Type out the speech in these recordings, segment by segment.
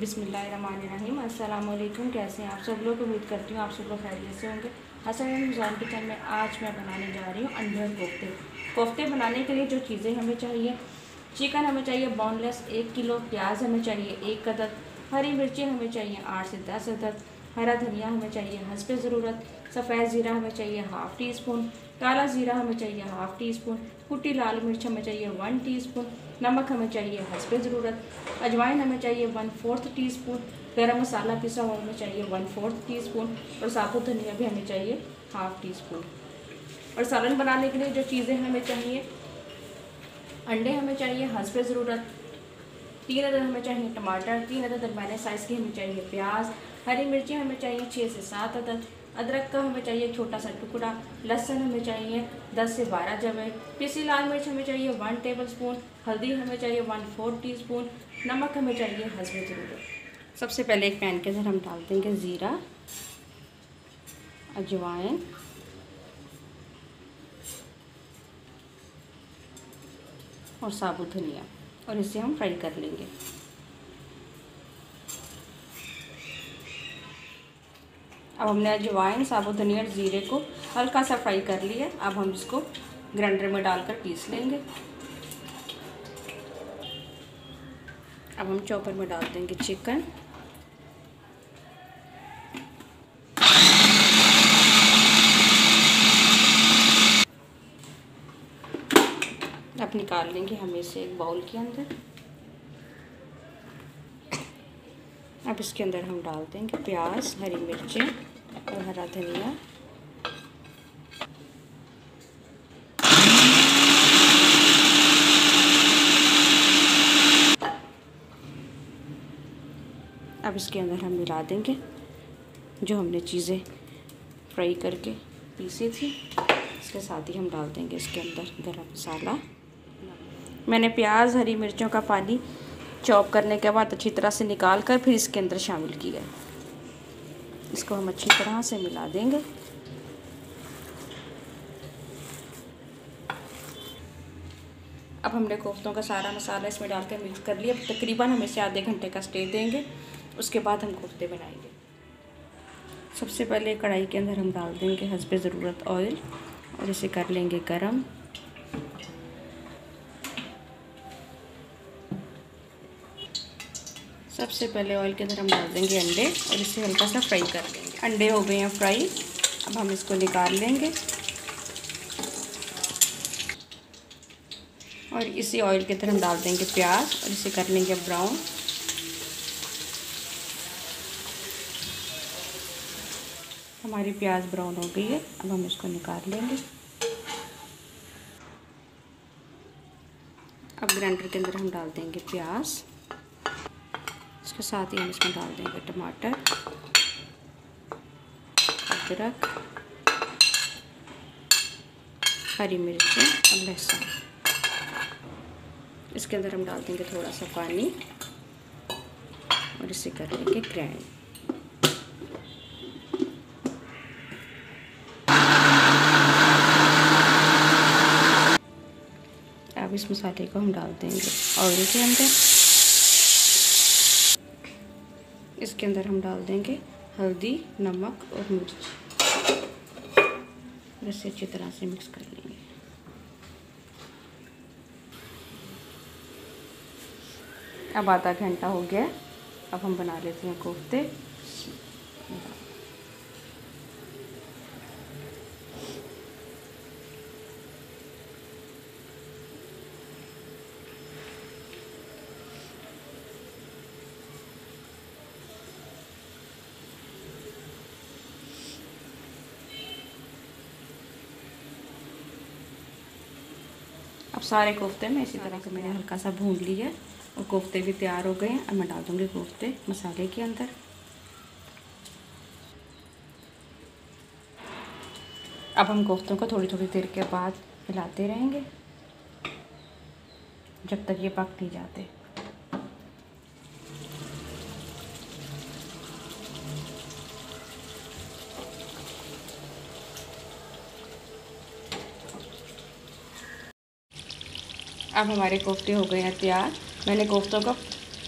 बिसमीम अल्लाम कैसे हैं आप सब लोग? उम्मीद करती हूँ आप सब लोग खैरियत से होंगे। हसन रमज़ान किचन में आज मैं बनाने जा रही हूँ अंडे और कोफ्ते। कोफ्ते बनाने के लिए जो चीज़ें हमें चाहिए, चिकन हमें चाहिए बोनलेस एक किलो प्याज हमें चाहिए एक अदद हरी मिर्ची हमें चाहिए आठ से दस अदद हरा धनिया हमें चाहिए हंसपे ज़रूरत सफ़ेद ज़ीरा हमें चाहिए हाफ़ टी स्पून काला ज़ीरा हमें चाहिए हाफ़ टी स्पून कुटी लाल मिर्च हमें चाहिए वन टी स्पून नमक हमें चाहिए हंसपे ज़रूरत अजवाइन हमें चाहिए वन फोर्थ टी स्पून गर्म मसाला पिसा हुआ हमें चाहिए वन फोर्थ टी स्पून और साबुत धनिया भी हमें चाहिए हाफ़ टी स्पून और सालन बनाने के लिए जो चीज़ें हमें चाहिए अंडे हमें चाहिए हंसपे ज़रूरत तीन अदर हमें चाहिए टमाटर तीन अदर दरमियाने साइज़ की हमें चाहिए प्याज हरी मिर्ची हमें चाहिए छः से सात अदद अदरक का हमें चाहिए छोटा सा टुकड़ा, लहसुन हमें चाहिए दस से बारह जवे, पिसी लाल मिर्च हमें चाहिए वन टेबल स्पून हल्दी हमें चाहिए वन फोर टी स्पून नमक हमें चाहिए हसब ज़रूरत सबसे पहले एक पैन के अंदर हम डाल देंगे ज़ीरा, अजवाइन, और साबुत धनिया, और इसे हम फ्राई कर लेंगे। अब हमने अजवाइन साबुत धनिया ज़ीरे को हल्का सा फ्राई कर लिया। अब हम इसको ग्राइंडर में डालकर पीस लेंगे। अब हम चॉपर में डाल देंगे चिकन अब निकाल लेंगे हम इसे एक बाउल के अंदर। अब इसके अंदर हम डाल देंगे प्याज, हरी मिर्चें। और हरा धनिया अब इसके अंदर हम मिला देंगे जो हमने चीज़ें फ्राई करके पीसी थी। इसके साथ ही हम डाल देंगे इसके अंदर गरम मसाला। मैंने प्याज, हरी मिर्चों का पानी चॉप करने के बाद अच्छी तरह से निकाल कर फिर इसके अंदर शामिल किया इसको हम अच्छी तरह से मिला देंगे। अब हमने कोफ्तों का सारा मसाला इसमें डालकर मिक्स कर लिया। अब तकरीबन हम इसे आधे घंटे का स्टे देंगे। उसके बाद हम कोफ्ते बनाएँगे। सबसे पहले कढ़ाई के अंदर हम डाल देंगे हसब ज़रूरत ऑयल और इसे कर लेंगे गरम। सबसे पहले ऑयल के अंदर हम डाल देंगे अंडे और इसे हल्का सा फ्राई कर लेंगे। अंडे हो गए हैं फ्राई अब हम इसको निकाल लेंगे। और इसी ऑयल के अंदर हम डाल देंगे प्याज और इसे कर लेंगे ब्राउन हमारी प्याज ब्राउन हो गई है, अब हम इसको निकाल लेंगे। अब ग्राइंडर के अंदर हम डाल देंगे प्याज। इसके साथ ही हम इसमें डाल देंगे टमाटर, अदरक, हरी मिर्चें और लहसुन। इसके अंदर हम डाल देंगे थोड़ा सा पानी और इसे कर लेंगे ग्राइंड। अब इस मसाले को हम डाल देंगे ऑयल के अंदर। इसके अंदर हम डाल देंगे हल्दी, नमक और मिर्च। इसे अच्छी तरह से मिक्स कर लेंगे। अब आधा घंटा हो गया। अब हम बना लेते हैं कोफ्ते। अब सारे कोफ्ते में इसी तरह से मैंने हल्का सा भून लिया और कोफ्ते भी तैयार हो गए हैं। अब मैं डाल दूँगी कोफ्ते मसाले के अंदर। अब हम कोफ्तों को थोड़ी थोड़ी देर के बाद हिलाते रहेंगे, जब तक ये पक नहीं जाते। अब हमारे कोफ्ते हो गए हैं तैयार। मैंने कोफ्तों का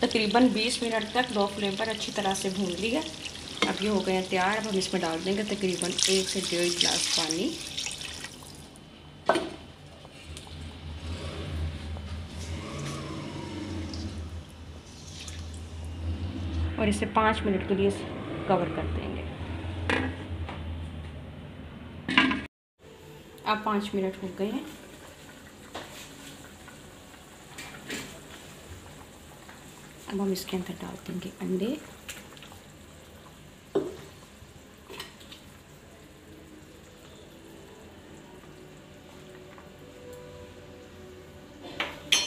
तकरीबन 20 मिनट तक लो फ्लेम पर अच्छी तरह से भून लिया। अब ये हो गए हैं तैयार। अब हम इसमें डाल देंगे तकरीबन एक से डेढ़ गिलास पानी। और इसे पाँच मिनट के लिए कवर कर देंगे। अब पाँच मिनट हो गए हैं। अब हम इसके अंदर डाल देंगे अंडे।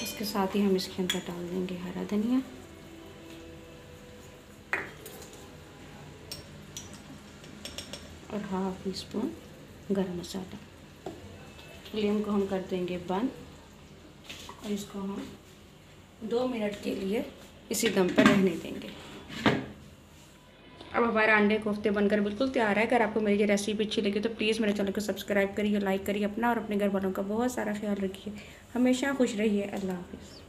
इसके साथ ही हम इसके अंदर डाल देंगे हरा धनिया। और हाफ़ टी स्पून गर्म मसाला। फ्लेम को हम कर देंगे बंद और इसको हम दो मिनट के लिए इसी दम पर रहने देंगे। अब हमारे अंडे कोफ्ते बनकर बिल्कुल तैयार है। अगर आपको मेरी ये रेसिपी अच्छी लगी तो प्लीज़ मेरे चैनल को सब्सक्राइब करिए लाइक करिए अपना और अपने घर वालों का बहुत सारा ख्याल रखिए। हमेशा खुश रहिए। अल्लाह हाफिज़।